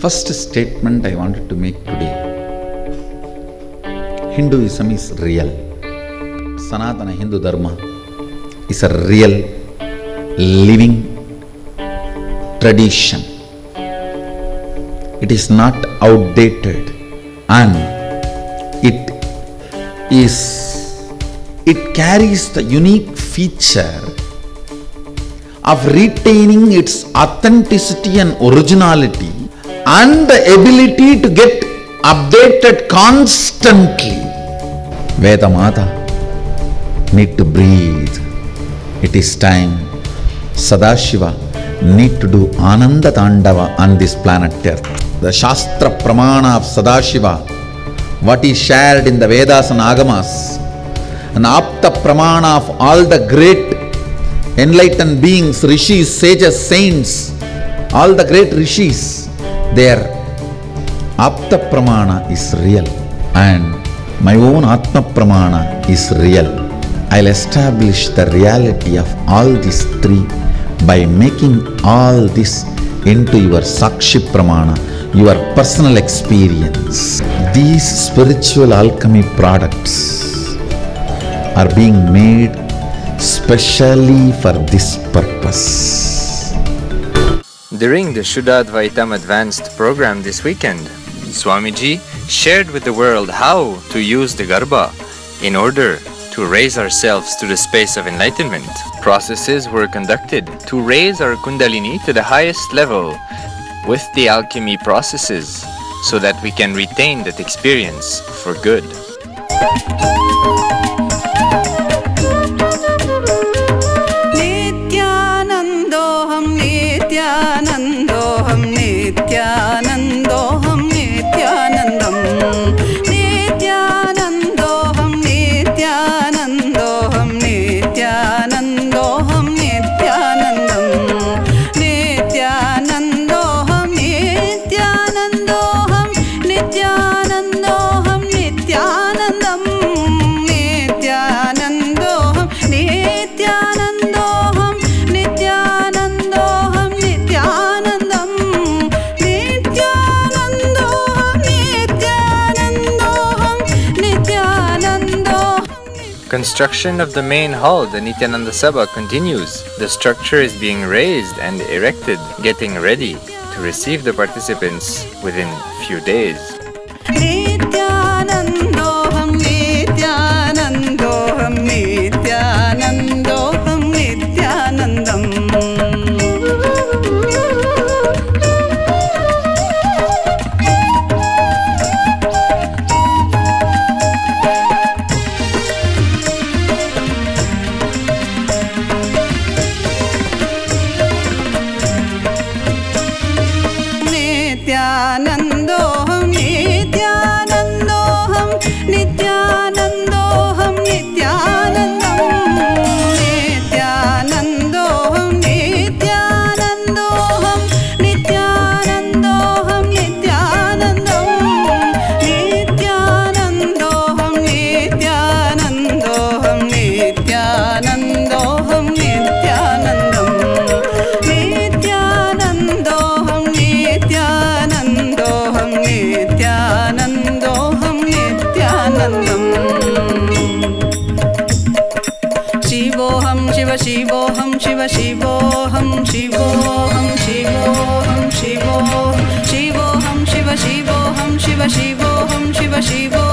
First statement I wanted to make today Hinduism is real. Sanatana Hindu Dharma is a real living tradition. It is not outdated and it is it carries the unique feature of retaining its authenticity and originality and the ability to get updated constantly. Vedamata need to breathe. It is time Sadashiva need to do Ananda Tandava on this planet Earth. The Shastra Pramana of Sadashiva, what is shared in the Vedas and Agamas, an Apta Pramana of all the great enlightened beings, rishis, sages, saints, all the great rishis, their Apta Pramana is real and my own Atma Pramana is real. I'll establish the reality of all these three by making all this into your Sakshi Pramana, your personal experience. These spiritual alchemy products are being made specially for this purpose. During the Shuddha Advaitam Advanced program this weekend, Swamiji shared with the world how to use the Garba in order to raise ourselves to the space of enlightenment. Processes were conducted to raise our Kundalini to the highest level with the alchemy processes so that we can retain that experience for good. Construction of the main hall, the Nithyananda Sabha, continues. The structure is being raised and erected, getting ready to receive the participants within few days. ಆನಂದ शिवोऽहं शिव शिवोऽहं शिव शिवोऽहं शिवोऽहं शिवोऽहं शिवो शिवोऽहं शिव शिवोऽहं शिव शिवोऽहं शिव शिवो